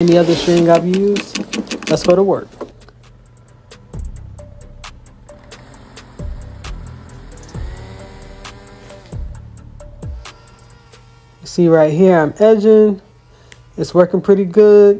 any other string I've used. Let's go to work. see right here, I'm edging. It's working pretty good.